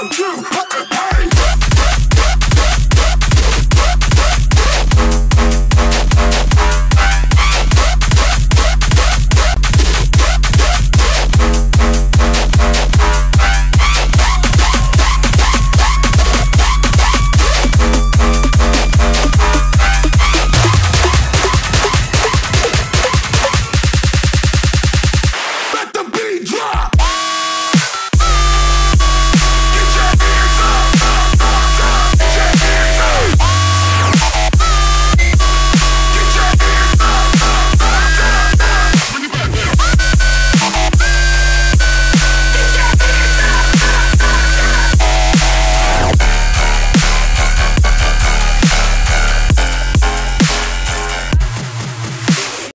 one, two, one, two.